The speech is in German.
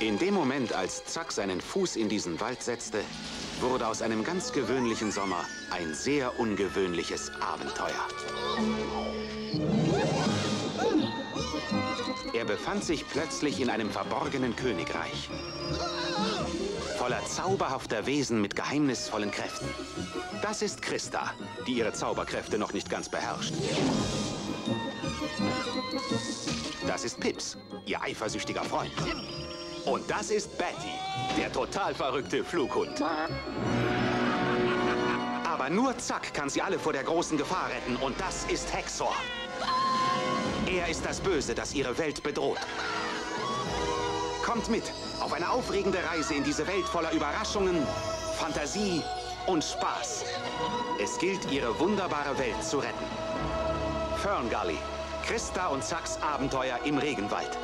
In dem Moment, als Zack seinen Fuß in diesen Wald setzte, wurde aus einem ganz gewöhnlichen Sommer ein sehr ungewöhnliches Abenteuer. Er befand sich plötzlich in einem verborgenen Königreich. Voller zauberhafter Wesen mit geheimnisvollen Kräften. Das ist Christa, die ihre Zauberkräfte noch nicht ganz beherrscht. Das ist Pips, ihr eifersüchtiger Freund. Und das ist Betty, der total verrückte Flughund. Aber nur Zack kann sie alle vor der großen Gefahr retten und das ist Hexor. Er ist das Böse, das ihre Welt bedroht. Kommt mit auf eine aufregende Reise in diese Welt voller Überraschungen, Fantasie und Spaß. Es gilt, ihre wunderbare Welt zu retten. Ferngully, Christa und Zacks Abenteuer im Regenwald.